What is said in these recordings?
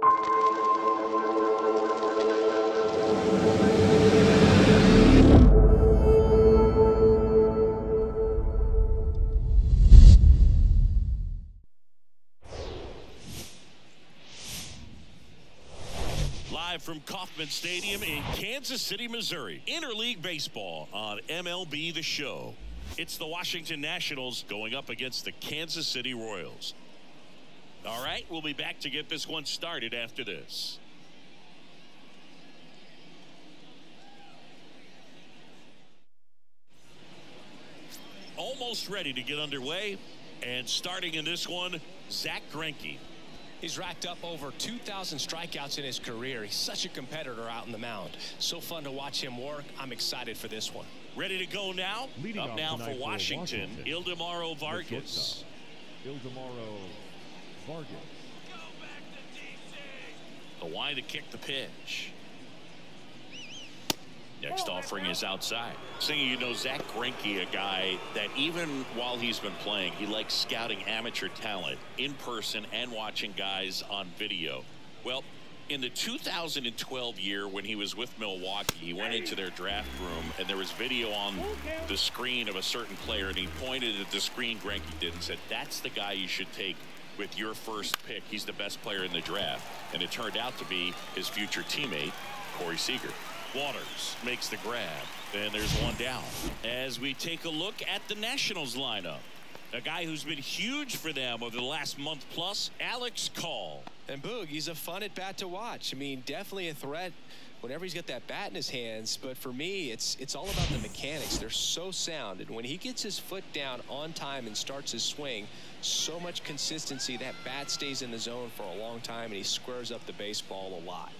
Live from Kauffman Stadium in Kansas City, Missouri. Interleague Baseball on MLB The Show. It's the Washington Nationals going up against the Kansas City Royals. All right, we'll be back to get this one started after this. Almost ready to get underway. And starting in this one, Zack Greinke. He's racked up over 2,000 strikeouts in his career. He's such a competitor out in the mound. So fun to watch him work. I'm excited for this one. Ready to go now? Leading Up now for tonight for Washington, Washington, Ildemaro Vargas. shortstop, Ildemaro Vargas. The wide to kick the pitch. Next offering is outside. Singing, you know, Zack Greinke, a guy that even while he's been playing, he likes scouting amateur talent in person and watching guys on video. Well, in the 2012 year when he was with Milwaukee, he went into their draft room and there was video on the screen of a certain player and he pointed at the screen Greinke did and said, that's the guy you should take with your first pick. He's the best player in the draft. And it turned out to be his future teammate, Corey Seager. Waters makes the grab. And there's one down. As we take a look at the Nationals lineup. A guy who's been huge for them over the last month plus, Alex Call. And Boog, he's a fun at bat to watch. I mean, definitely a threat whenever he's got that bat in his hands. But for me, it's it's all about the mechanics. They're so sound. And when he gets his foot down on time and starts his swing, so much consistency. That bat stays in the zone for a long time, and he squares up the baseball a lot.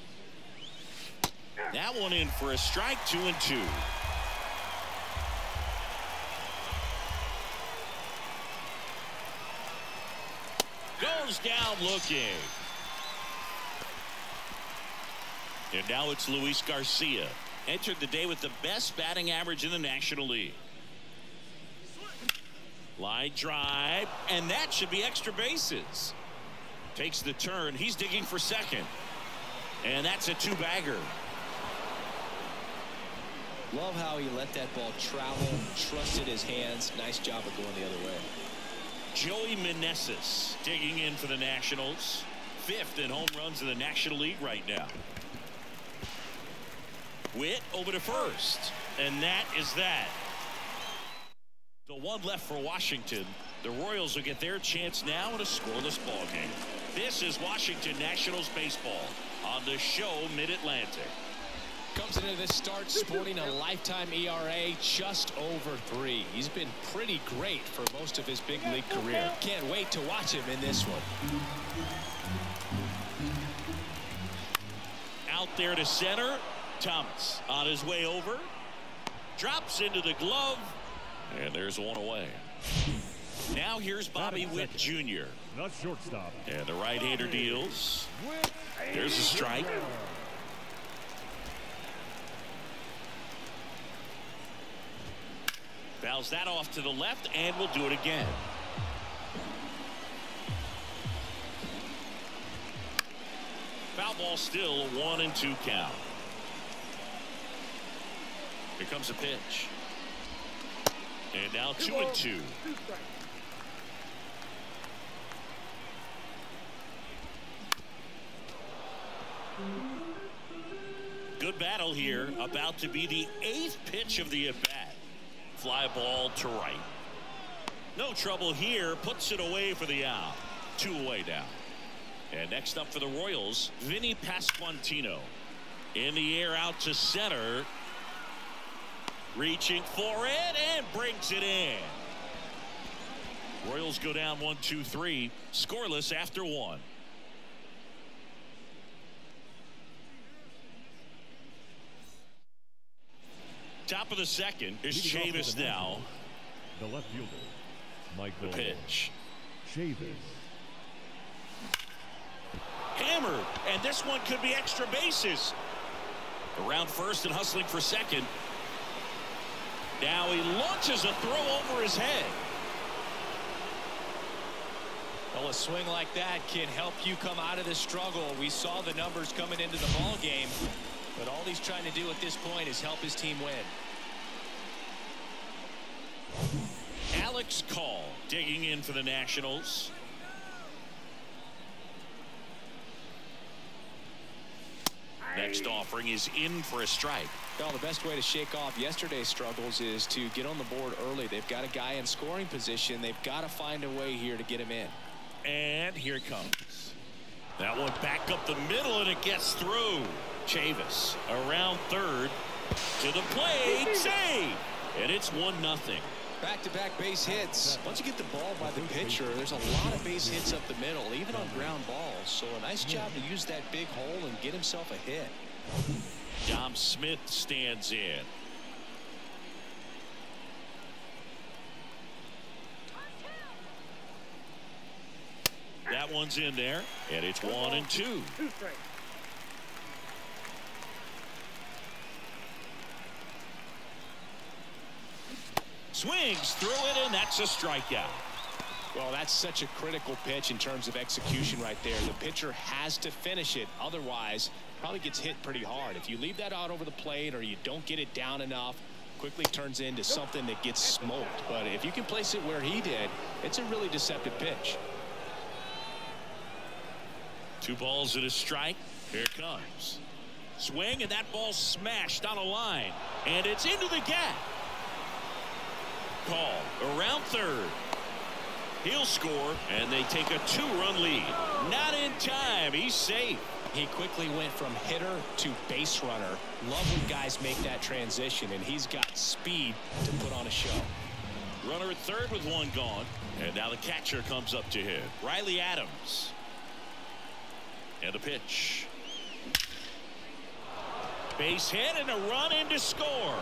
That one in for a strike, two and two. Goes down looking. And now it's Luis Garcia. Entered the day with the best batting average in the National League. Line drive, and that should be extra bases. Takes the turn. He's digging for second. And that's a two bagger. Love how he let that ball travel, trusted his hands. Nice job of going the other way. Joey Meneses digging in for the Nationals. Fifth in home runs in the National League right now. Witt over to first. And that is that. The one left for Washington. The Royals will get their chance now in a scoreless ball game. This is Washington Nationals baseball on the show Mid-Atlantic. Comes into this start sporting a lifetime ERA just over three. He's been pretty great for most of his big league career. Can't wait to watch him in this one. Out there to center. Thomas on his way over. Drops into the glove. And there's one away. Now here's Bobby Witt Jr. The shortstop. And the right-hander deals. There's a strike. Fouls that off to the left and we'll do it again. Foul ball still one and two count. Here comes a pitch. And now two and two. Good battle here. About to be the eighth pitch of the at-bat. Fly ball to right. No trouble here. Puts it away for the out. Two away now. And next up for the Royals, Vinny Pasquantino. In the air out to center. Reaching for it and brings it in. Royals go down one, two, three. Scoreless after one. Top of the second is Chavis now. The left fielder, The Michael pitch. Chavis. Hammered. And this one could be extra bases. Around first and hustling for second. Now he launches a throw over his head. Well, a swing like that can help you come out of the struggle. We saw the numbers coming into the ball game, but all he's trying to do at this point is help his team win. Alex Call digging in for the Nationals. Next offering is in for a strike. Well, the best way to shake off yesterday's struggles is to get on the board early. They've got a guy in scoring position. They've got to find a way here to get him in. And here it comes. That one back up the middle, and it gets through. Chavis around third to the plate. Save! And it's 1 nothing. Back-to-back -back base hits. Once you get the ball by the pitcher, there's a lot of base hits up the middle, even on ground balls. So a nice job to use that big hole and get himself a hit. Dom Smith stands in. That one's in there, and it's one and two. Swings through it, and that's a strikeout. Well, that's such a critical pitch in terms of execution right there. The pitcher has to finish it. Otherwise, probably gets hit pretty hard. If you leave that out over the plate or you don't get it down enough, quickly turns into something that gets smoked. But if you can place it where he did, it's a really deceptive pitch. Two balls and a strike. Here comes. Swing, and that ball smashed on a line. And it's into the gap. Call around third. He'll score, and they take a two-run lead. Not in time. He's safe. He quickly went from hitter to base runner. Love when guys make that transition, and he's got speed to put on a show. Runner at third with one gone. And now the catcher comes up to him. Riley Adams. And a pitch. Base hit and a run in to score.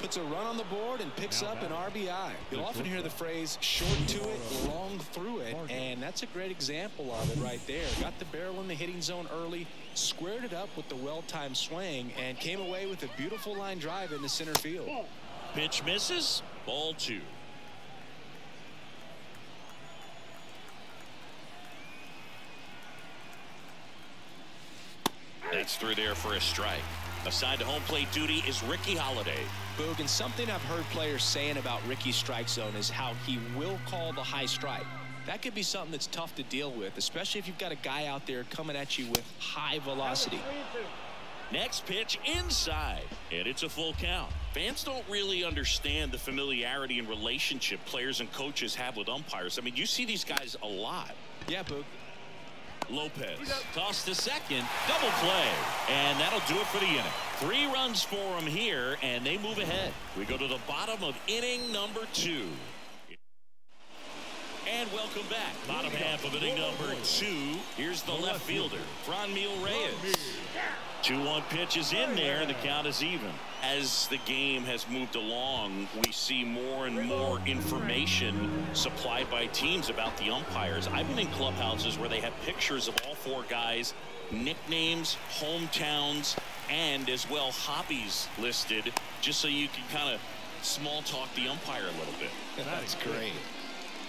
Puts a run on the board and picks up an RBI. You'll often hear the phrase short to it, long through it, and that's a great example of it right there. Got the barrel in the hitting zone early, squared it up with the well-timed swing, and came away with a beautiful line drive into center field. Pitch misses, ball two. That's through there for a strike. Assigned to home plate duty is Ricky Holiday. Boog, and something I've heard players saying about Ricky's strike zone is how he will call the high strike. That could be something that's tough to deal with, especially if you've got a guy out there coming at you with high velocity. Next pitch inside, and it's a full count. Fans don't really understand the familiarity and relationship players and coaches have with umpires. I mean, you see these guys a lot. Yeah, Boog. Lopez. Tossed to second. Double play. And that'll do it for the inning. Three runs for them here and they move ahead. We go to the bottom of inning number two. And welcome back. Bottom half of inning number two. Here's the left fielder Franmil Reyes 2-1 pitch is in there and the count is even. As the game has moved along we see more and more information supplied by teams about the umpires. I've been in clubhouses where they have pictures of all four guys nicknames hometowns and as well hobbies listed just so you can kind of small talk the umpire a little bit. And that's great.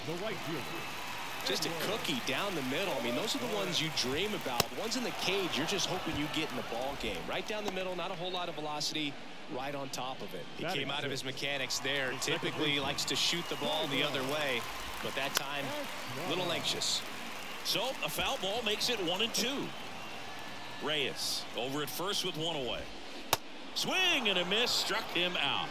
the right fielder just a cookie down the middle. I mean, those are the ones you dream about. Ones in the cage, you're just hoping you get in the ball game. Right down the middle, not a whole lot of velocity, right on top of it. He that came out of his mechanics there. Typically likes to shoot the ball the other way, but that time, a little anxious. So a foul ball makes it one and two. Reyes over at first with one away. Swing and a miss struck him out.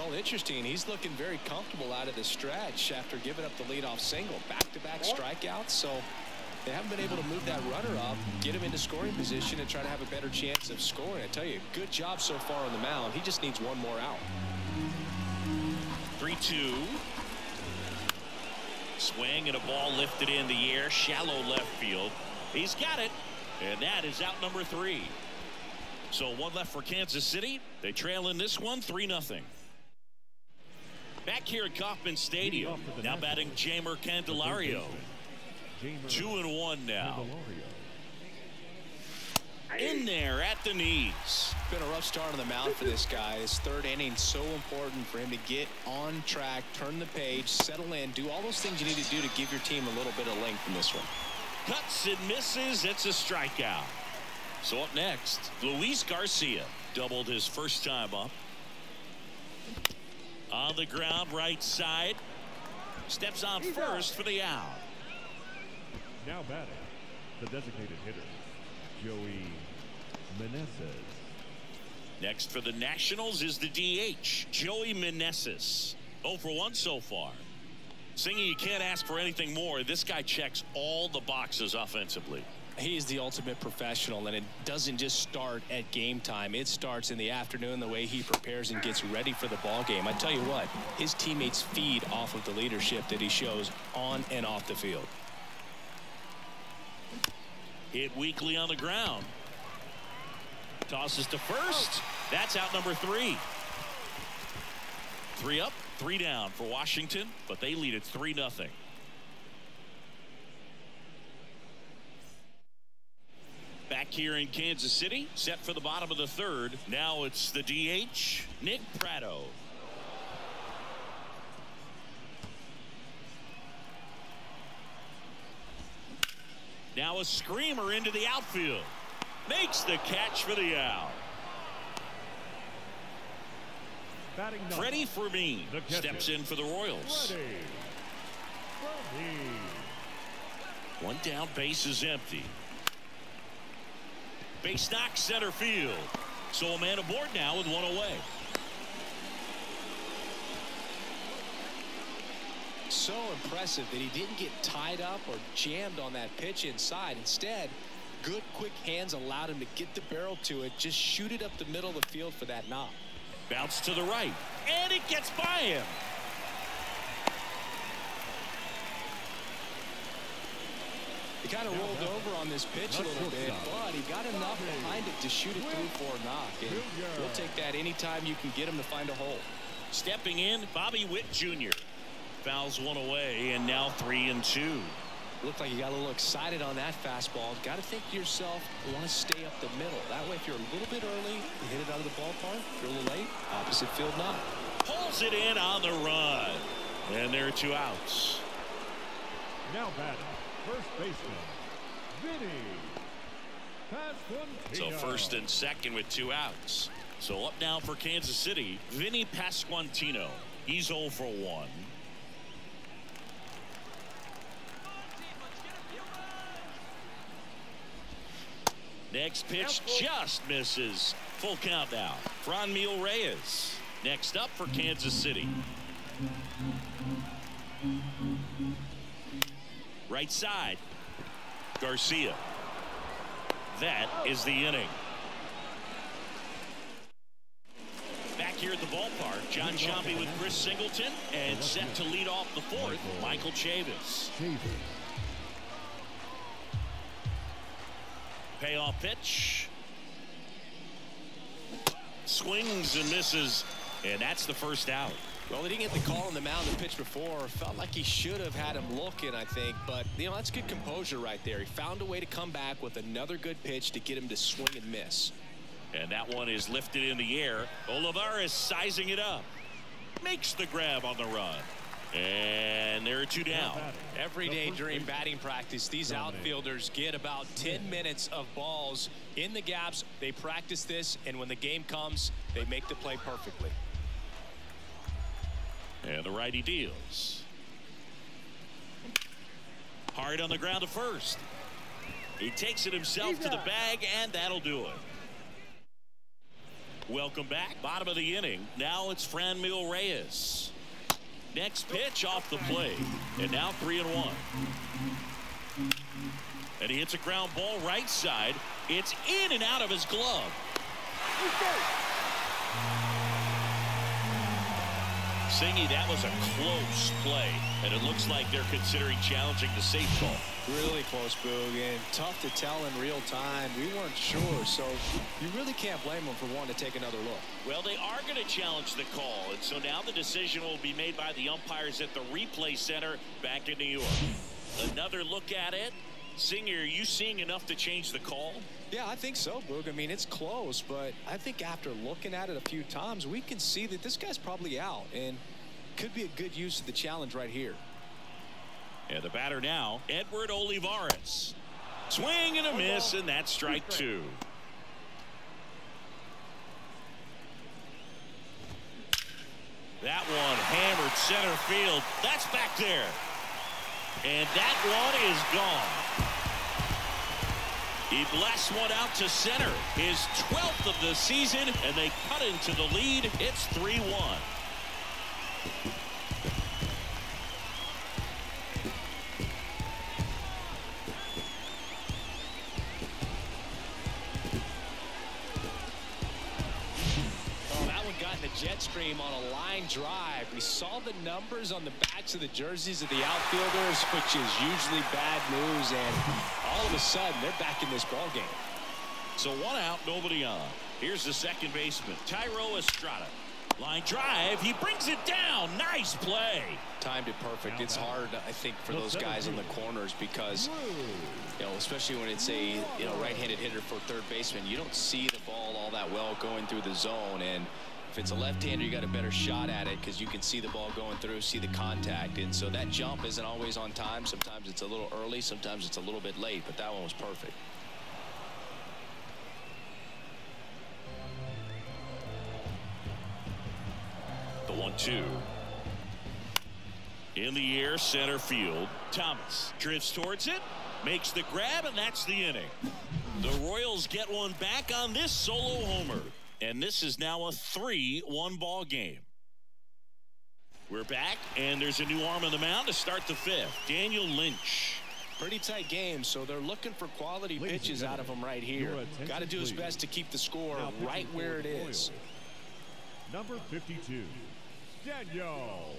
Well, interesting. He's looking very comfortable out of the stretch after giving up the leadoff single. Back-to-back -back strikeouts. So they haven't been able to move that runner up, get him into scoring position, and try to have a better chance of scoring. I tell you, good job so far on the mound. He just needs one more out. 3-2. Swing and a ball lifted in the air. Shallow left field. He's got it. And that is out number three. So one left for Kansas City. They trail in this one 3-0. Back here at Kauffman Stadium. Now batting Jeimer Candelario. Two and one now. in there at the knees. Been a rough start on the mound for this guy. His third inning so important for him to get on track, turn the page, settle in, do all those things you need to do to give your team a little bit of length in this one. Cuts and misses. It's a strikeout. So up next, Luis Garcia doubled his first time up. On the ground, right side. Steps on first for the out. Now batting, the designated hitter, Joey Meneses. Next for the Nationals is the DH, Joey Meneses. 0 for 1 so far. Singing, you can't ask for anything more. This guy checks all the boxes offensively. He's the ultimate professional, and it doesn't just start at game time. It starts in the afternoon, the way he prepares and gets ready for the ball game. I tell you what, his teammates feed off of the leadership that he shows on and off the field. Hit weakly on the ground. Tosses to first. That's out number three. Three up, three down for Washington, but they lead it 3 nothing. Back here in Kansas City, set for the bottom of the third. Now it's the DH, Nick Pratto. Now a screamer into the outfield. Makes the catch for the out. Batting Freddie Fermin steps in for the Royals. One down, base is empty. Base knock center field. So a man aboard now with one away. So impressive that he didn't get tied up or jammed on that pitch inside. Instead, good quick hands allowed him to get the barrel to it, just shoot it up the middle of the field for that knock. Bounce to the right. And it gets by him. Kind of rolled over on this pitch a little bit, but he got enough behind it to shoot it through for a knock. And we'll take that anytime you can get him to find a hole. Stepping in, Bobby Witt Jr. Fouls one away, and now three and two. Looked like you got a little excited on that fastball. Got to think to yourself, you want to stay up the middle. That way, if you're a little bit early, you hit it out of the ballpark. If you're a little late, opposite field knock. Pulls it in on the run. And there are two outs. Now batting, first baseman, Vinny Pasquantino. So first and second with two outs. So up now for Kansas City, Vinny Pasquantino. He's 0 for 1. Next pitch just misses. Full count now. Franmil Reyes. Next up for Kansas City. Right side. Garcia. That is the inning. Back here at the ballpark, Jon Sciambi with Chris Singleton and set to lead off the fourth, Michael Chavis. Chavis. Payoff pitch. Swings and misses, and that's the first out. Well, he didn't get the call on the mound the pitch before. Felt like he should have had him looking, I think. But, you know, that's good composure right there. He found a way to come back with another good pitch to get him to swing and miss. And that one is lifted in the air. Olivares sizing it up. Makes the grab on the run. And there are two down. Every day during batting practice, these outfielders get about 10 minutes of balls in the gaps. They practice this, and when the game comes, they make the play perfectly. And the righty deals. Hard on the ground to first. He takes it himself to the bag, and that'll do it. Welcome back. Bottom of the inning. Now it's Fran Franmil Reyes. Next pitch off the plate. And now three and one. And he hits a ground ball right side. It's in and out of his glove. Singy, that was a close play. And it looks like they're considering challenging the safe call. Really close, Boog, and tough to tell in real time. We weren't sure, so you really can't blame them for wanting to take another look. Well, they are going to challenge the call, and so now the decision will be made by the umpires at the replay center back in New York. Another look at it. Singer, are you seeing enough to change the call? Yeah, I think so, Boog. I mean, it's close, but I think after looking at it a few times, we can see that this guy's probably out and could be a good use of the challenge right here. Yeah, the batter now, Edward Olivares. Swing and a miss, and that's strike two. That one hammered center field. That's back there. And that one is gone. He blasts one out to center. His 12th of the season, and they cut into the lead. It's 3-1. Jet stream on a line drive. We saw the numbers on the backs of the jerseys of the outfielders, which is usually bad news, and all of a sudden they're back in this ball game. So one out, nobody on. Here's the second baseman, Thairo Estrada. Line drive, he brings it down. Nice play. Timed it perfect. It's hard, I think, for those guys in the corners because, you know, especially when it's a you know right-handed hitter for third baseman, you don't see the ball all that well going through the zone and if it's a left-hander, you got a better shot at it because you can see the ball going through, see the contact. And so that jump isn't always on time. Sometimes it's a little early, sometimes it's a little bit late, but that one was perfect. The one-two. In the air, center field. Thomas drifts towards it, makes the grab, and that's the inning. The Royals get one back on this solo homer. And this is now a 3-1 ball game. We're back, and there's a new arm on the mound to start the fifth. Daniel Lynch. Pretty tight game, so they're looking for quality Ladies pitches out of him right here. Got to do his best to keep the score right where it is. Number 52, Daniel.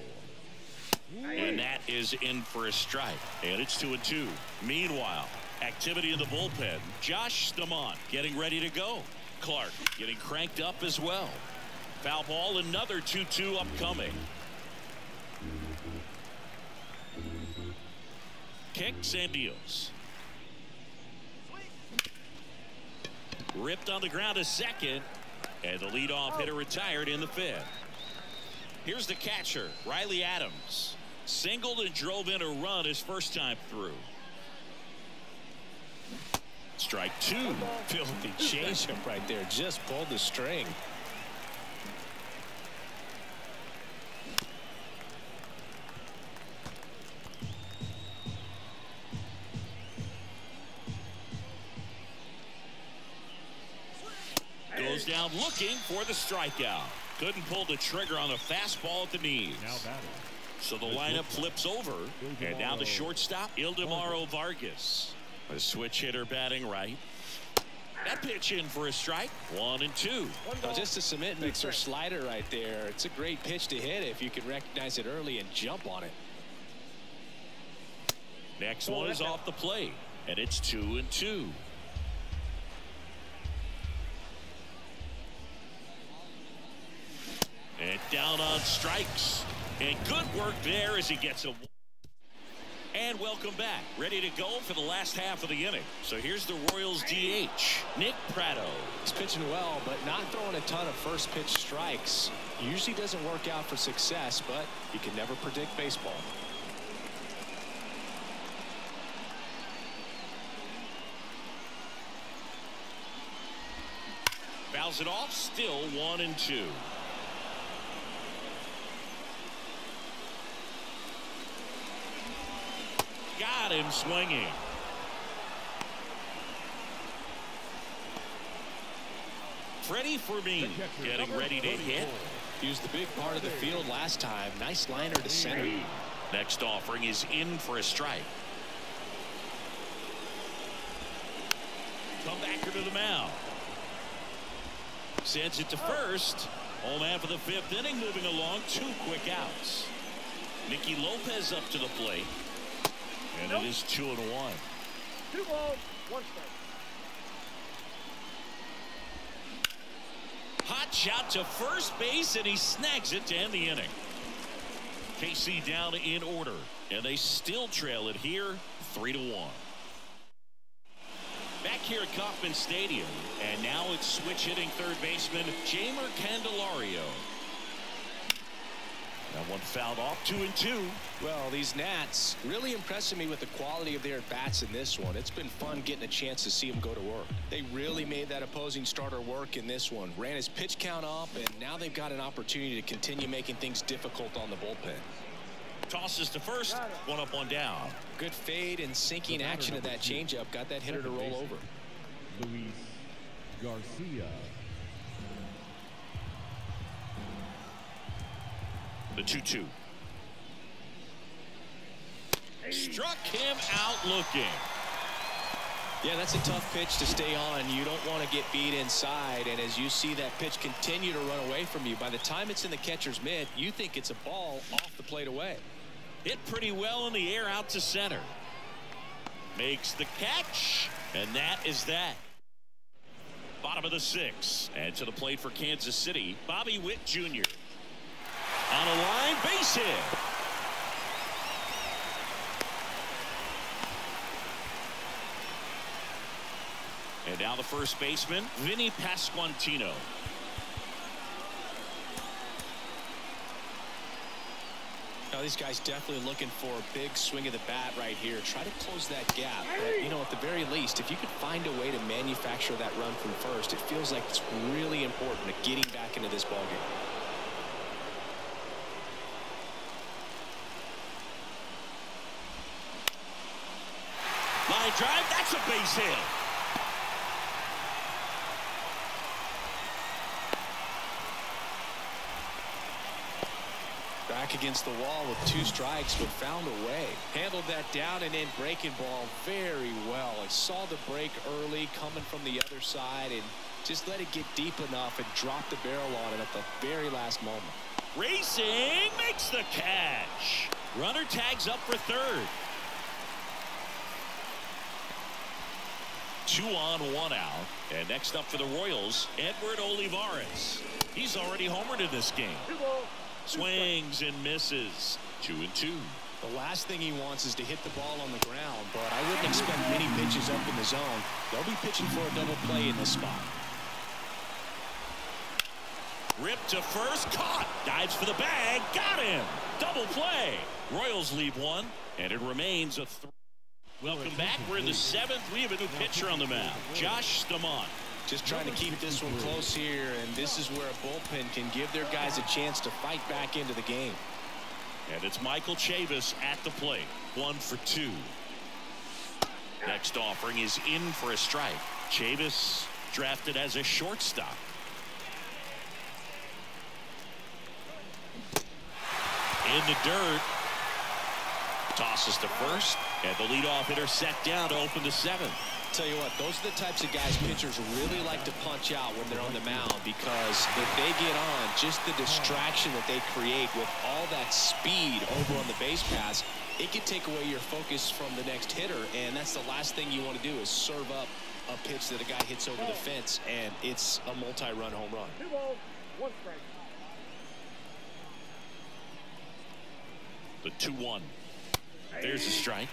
And that is in for a strike. And it's 2 and 2. Meanwhile, activity in the bullpen. Josh Staumont getting ready to go. Clark getting cranked up as well. Foul ball, another 2-2 upcoming. Kicks and deals. Ripped on the ground a second. And the leadoff hitter retired in the fifth. Here's the catcher, Riley Adams. Singled and drove in a run his first time through. Strike two. Filthy changeup right there. Just pulled the string. Goes down looking for the strikeout. Couldn't pull the trigger on the fastball at the knees. So the lineup flips over. And now the shortstop, Ildemaro Vargas. A switch hitter batting right. That pitch in for a strike. One and two. Now just a cement mixer slider right there. It's a great pitch to hit if you can recognize it early and jump on it. Next one is off the plate. And it's two and two. And down on strikes. And good work there as he gets a and welcome back. Ready to go for the last half of the inning. So here's the Royals DH, Nick Pratto. He's pitching well, but not throwing a ton of first pitch strikes. Usually doesn't work out for success, but you can never predict baseball. Fouls it off, still one and two. Him swinging. Freddie Fermin getting ready to hit. He was the big part of the field last time. Nice liner to center. Next offering is in for a strike. Come back to the mound. Sends it to first. Home half of the fifth inning moving along. Two quick outs. Nicky Lopez up to the plate. And nope. it is two and one. Two balls, one strike. Hot shot to first base, and he snags it to end the inning. KC down in order, and they still trail it here, three to one. Back here at Kauffman Stadium, and now it's switch hitting third baseman Jeimer Candelario. That one fouled off two and two. Well, these Nats really impressing me with the quality of their bats in this one. It's been fun getting a chance to see them go to work. They really made that opposing starter work in this one. Ran his pitch count up, and now they've got an opportunity to continue making things difficult on the bullpen. Tosses to first, one up, one down. Good fade and sinking action of that changeup got that hitter to roll over. Luis Garcia. The 2 2. Struck him out looking. Yeah, that's a tough pitch to stay on. You don't want to get beat inside. And as you see that pitch continue to run away from you, by the time it's in the catcher's mitt, you think it's a ball off the plate away. Hit pretty well in the air out to center. Makes the catch. And that is that. Bottom of the six. And to the plate for Kansas City, Bobby Witt Jr. On a line, base hit. And now the first baseman, Vinny Pasquantino. Now these guys definitely looking for a big swing of the bat right here. Try to close that gap. But, you know, at the very least, if you could find a way to manufacture that run from first, it feels like it's really important to getting back into this ballgame. Line drive, that's a base hit. Back against the wall with two strikes, but found a way. Handled that down and in breaking ball very well. I saw the break early coming from the other side and just let it get deep enough and drop the barrel on it at the very last moment. Racing makes the catch. Runner tags up for third. Two on, one out. And next up for the Royals, Edward Olivares. He's already homered in this game. Swings and misses. Two and two. The last thing he wants is to hit the ball on the ground, but I wouldn't expect many pitches up in the zone. They'll be pitching for a double play in this spot. Ripped to first, caught. Dives for the bag, got him. Double play. Royals lead one, and it remains a three. Welcome back. We're in the seventh. We have a new pitcher on the mound, Josh Staumont. Just trying to keep this one close here, and this is where a bullpen can give their guys a chance to fight back into the game. And it's Michael Chavis at the plate. One for two. Next offering is in for a strike. Chavis drafted as a shortstop. In the dirt. Tosses to first. And the leadoff hitter set down to open the seventh. Tell you what, those are the types of guys pitchers really like to punch out when they're on the mound because if they get on, just the distraction that they create with all that speed over on the base pass, it can take away your focus from the next hitter, and that's the last thing you want to do is serve up a pitch that a guy hits over the fence, and it's a multi-run home run. Two balls. One strike. The 2-1. There's a strike.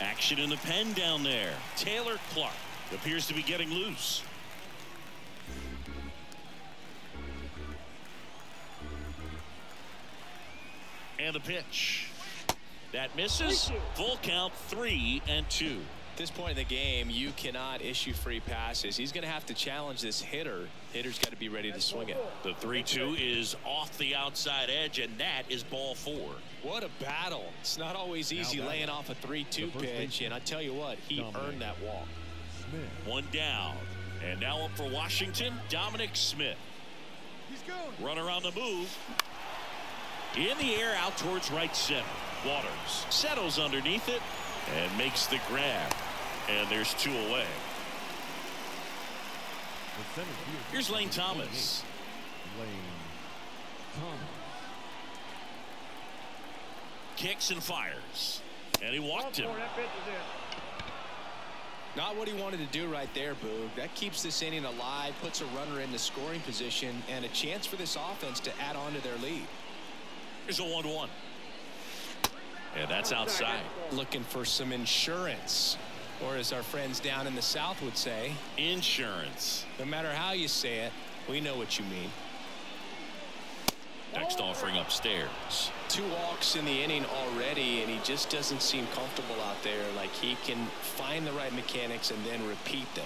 Action in the pen down there. Taylor Clark appears to be getting loose. And the pitch. That misses. Full count three and two. At this point in the game, you cannot issue free passes. He's going to have to challenge this hitter. Hitter's got to be ready to swing it. The 3-2 is off the outside edge, and that is ball four. What a battle. It's not always easy laying off a 3-2 pitch, baseman, and I tell you what, he Dominic. earned that walk. Smith. One down. And now up for Washington, Dominic Smith. He's going. Runner on the move. In the air out towards right center. Waters settles underneath it and makes the grab. And there's two away. The center field. Here's Lane Thomas. Lane Thomas. Kicks and fires. And he walked him. four. That pitch is in. Not what he wanted to do right there, Boog. That keeps this inning alive, puts a runner in the scoring position, and a chance for this offense to add on to their lead. Here's a 1-1. And that's outside. Looking for some insurance. Or as our friends down in the South would say, Insurance. no matter how you say it, we know what you mean. Next offering upstairs. Two walks in the inning already, and he just doesn't seem comfortable out there. Like he can find the right mechanics and then repeat them.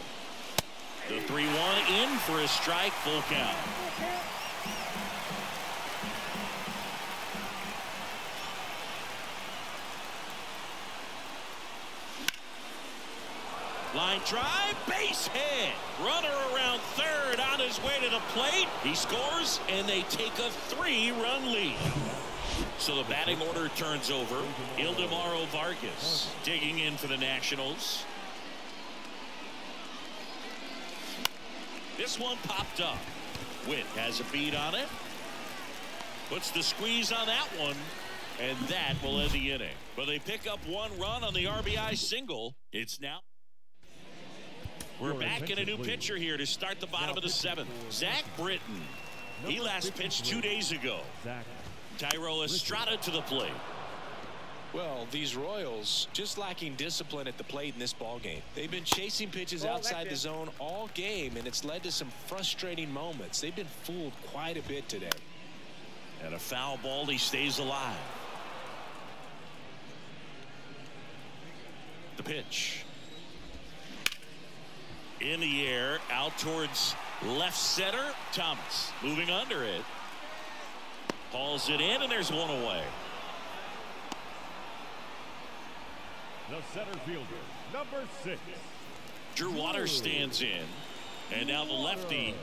The 3 1 in for a strike, full count. Line drive, base hit. Runner around third on his way to the plate. He scores, and they take a three run lead. So the batting order turns over. Ildemaro Vargas digging in for the Nationals. This one popped up. Witt has a beat on it. Puts the squeeze on that one. And that will end the inning. But they pick up one run on the RBI single. It's now. We're back in a new pitcher here to start the bottom of the seventh. Zack Britton. He last pitched two days ago. Zach Thairo Estrada to the plate. Well, these Royals just lacking discipline at the plate in this ball game. They've been chasing pitches oh, outside the zone all game, and it's led to some frustrating moments. They've been fooled quite a bit today. And a foul ball, he stays alive. The pitch. In the air, out towards left center. Thomas moving under it. Hauls it in, and there's one away. the center fielder, number six. Drew Waters stands in. And now the lefty.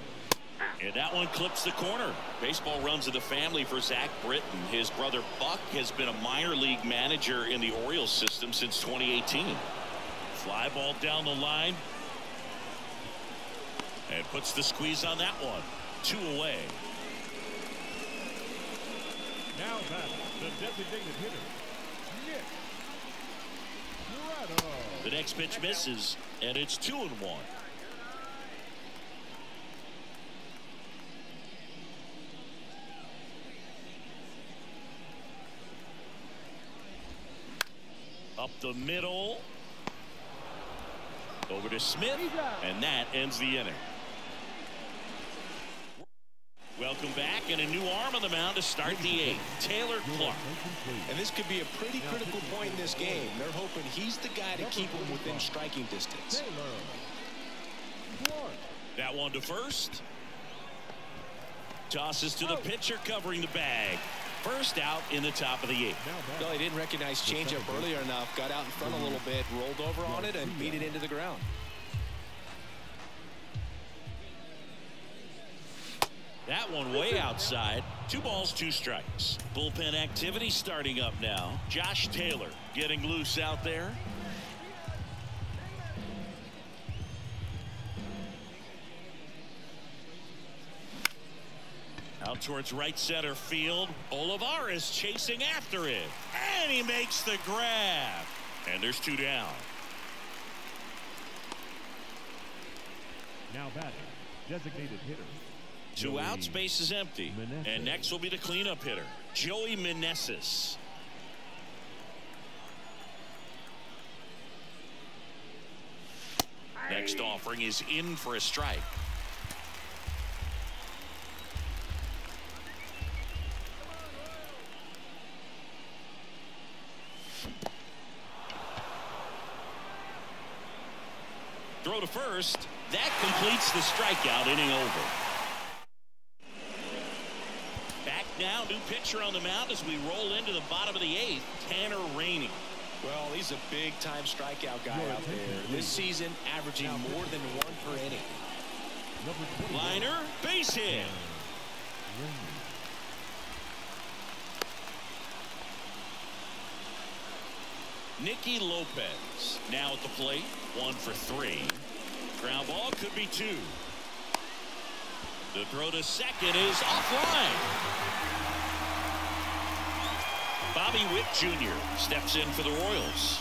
And that one clips the corner. Baseball runs in the family for Zack Britton. His brother Buck has been a minor league manager in the Orioles system since 2018. Fly ball down the line. And puts the squeeze on that one. Two away. Now batting, the designated hitter, Nick. The next pitch misses. And it's two and one. Up the middle. Over to Smith. And that ends the inning. Welcome back. And a new arm on the mound to start the eighth. Taylor Clark. And this could be a pretty critical point in this game. They're hoping he's the guy to keep them within striking distance. That one to first. Tosses to the pitcher covering the bag. First out in the top of the eighth. Now No, he didn't recognize changeup earlier enough. Got out in front a little bit, rolled over on it, and beat it into the ground. That one way outside. Two balls, two strikes. Bullpen activity starting up now. Josh Taylor getting loose out there. Out towards right center field. Olivares chasing after it. And he makes the grab. And there's two down. now batting, designated hitter, Two outs, base is empty. Meneses. And next will be the cleanup hitter, Joey Meneses. Next offering is in for a strike. Throw to first. That completes the strikeout inning over. Back now, new pitcher on the mound as we roll into the bottom of the eighth, Tanner Rainey. Well, he's a big time strikeout guy out there. This season, averaging more than one per inning. number 20. Liner, base hit. Nicky Lopez now at the plate, one for three. Ground ball could be two. The throw to second is offline. Bobby Witt Jr. steps in for the Royals.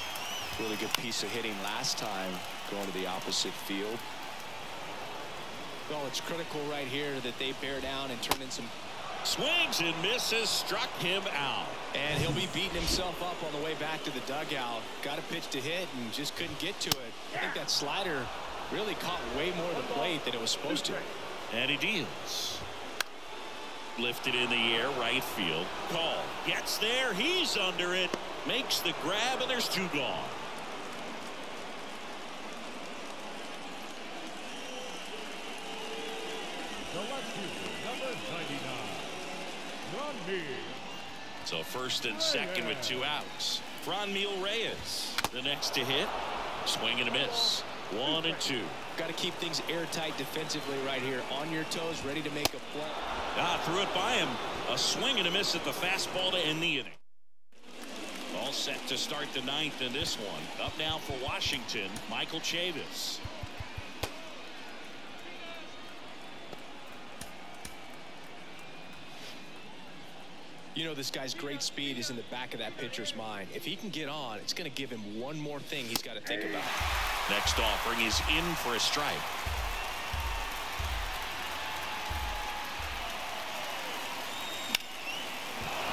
Really good piece of hitting last time going to the opposite field. Well, it's critical right here that they bear down and turn in some Swings and misses, struck him out. And he'll be beating himself up on the way back to the dugout. Got a pitch to hit and just couldn't get to it. I think that slider really caught way more of the plate than it was supposed to. And he deals. Lifted in the air, right field. Call. Gets there. He's under it. Makes the grab, and there's two gone. The left fielder, number 99, Ron So first and second with two outs. Franmil Reyes, the next to hit. Swing and a miss. One and two. Got to keep things airtight defensively right here. On your toes, ready to make a play. Ah, threw it by him. A swing and a miss at the fastball to end the inning. All set to start the ninth in this one. Up now for Washington, Michael Chavis. You know this guy's great speed is in the back of that pitcher's mind. If he can get on, it's going to give him one more thing he's got to think about. Next offering is in for a strike.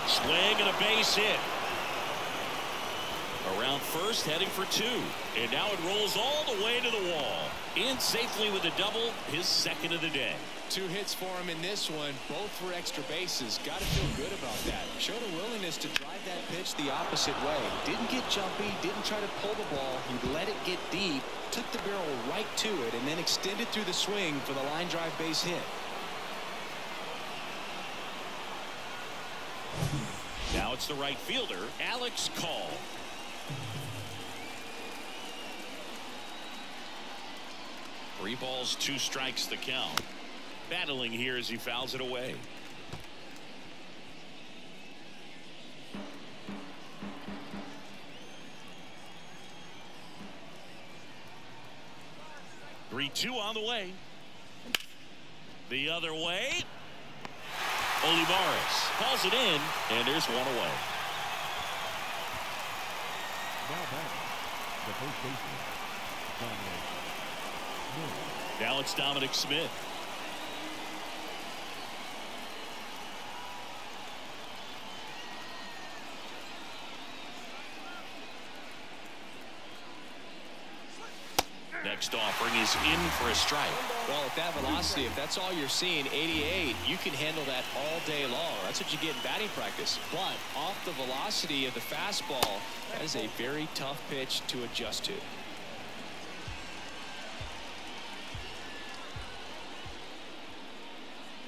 Swing and a base hit. Around first, heading for two. And now it rolls all the way to the wall. In safely with a double, his second of the day. Two hits for him in this one, both for extra bases. Got to feel good about that. Showed a willingness to drive that pitch the opposite way. Didn't get jumpy, didn't try to pull the ball. He let it get deep, took the barrel right to it, and then extended through the swing for the line drive base hit. Now it's the right fielder, Alex Call. Three balls, two strikes the count. Battling here as he fouls it away. Three two on the way. The other way. Olivares calls it in and there's one away. Now batting, the first baseman, Dominic Now it's Dominic Smith. Next offering is in for a strike. Well, at that velocity, if that's all you're seeing, 88, you can handle that all day long. That's what you get in batting practice. But off the velocity of the fastball, that is a very tough pitch to adjust to.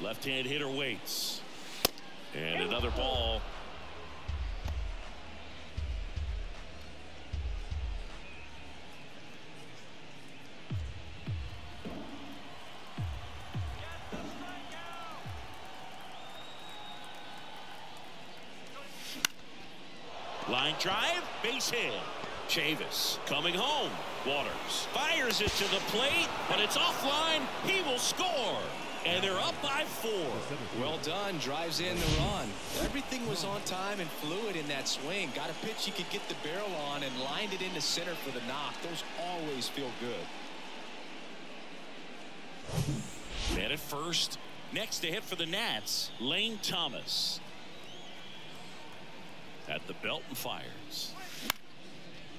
Left-hand hitter waits. And another ball. Drive, base hit. Chavis coming home. Waters fires it to the plate, but it's offline. He will score. And they're up by four. Well done. Drives in the run. Everything was on time and fluid in that swing. Got a pitch he could get the barrel on and lined it into center for the knock. Those always feel good. Man at first. Next to hit for the Nats, Lane Thomas. At the belt and fires.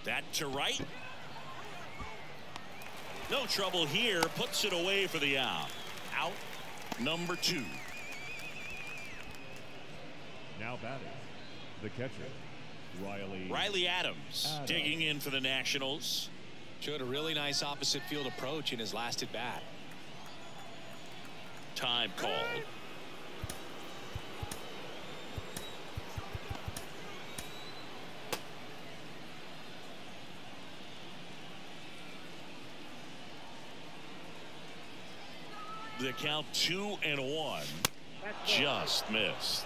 That to right. No trouble here. Puts it away for the out. Out number two. Now batting, the catcher, Riley. Riley Adams, Adams. digging in for the Nationals. Showed a really nice opposite field approach in his last at bat. Time called. The count two and one just missed.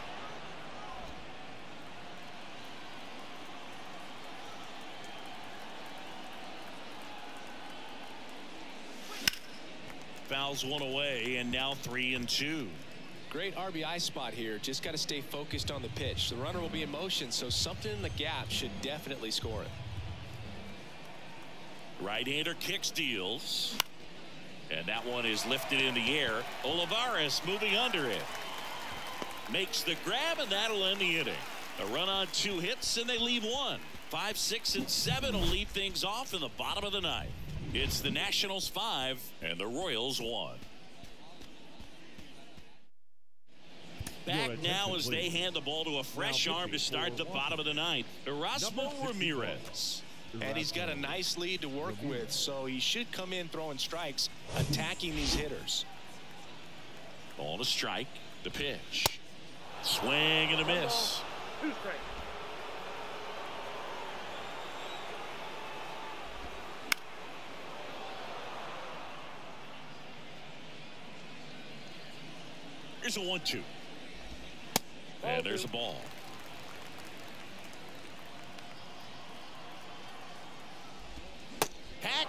Fouls one away and now three and two. Great RBI spot here. Just got to stay focused on the pitch. The runner will be in motion, so something in the gap should definitely score it. Right-hander kicks deals. And that one is lifted in the air. Olivares moving under it. makes the grab, and that'll end the inning. A run on two hits, and they leave one. Five, six, and seven will lead things off in the bottom of the ninth. It's the Nationals five and the Royals one. Back now as they hand the ball to a fresh arm to start the bottom of the ninth. Erasmo Ramirez. And he's got a nice lead to work with, so he should come in throwing strikes, attacking these hitters. Ball to strike. The pitch. Swing and a miss. Here's a one-two. And there's a ball.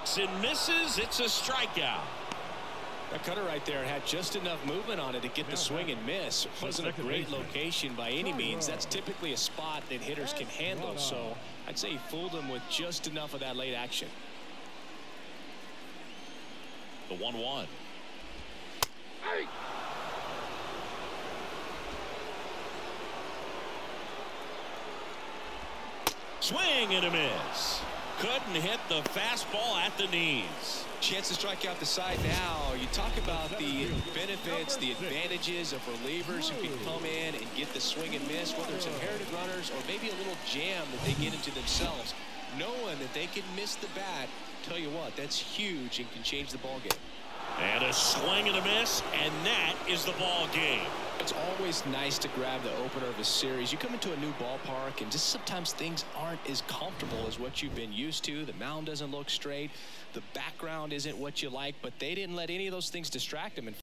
Hacks and misses. It's a strikeout. That cutter right there had just enough movement on it to get the swing and miss. It wasn't a great location by any means. That's typically a spot that hitters can handle. So I'd say he fooled him with just enough of that late action. The 1-1. Hey! Swing and a miss. Couldn't hit the fastball at the knees. Chance to strike out the side now. You talk about the benefits, the advantages of relievers who can come in and get the swing and miss, whether it's inherited runners or maybe a little jam that they get into themselves. Knowing that they can miss the bat, tell you what, that's huge and can change the ball game. And a swing and a miss, and that is the ball game. It's always nice to grab the opener of a series. You come into a new ballpark, and just sometimes things aren't as comfortable as what you've been used to. The mound doesn't look straight. The background isn't what you like, but they didn't let any of those things distract them.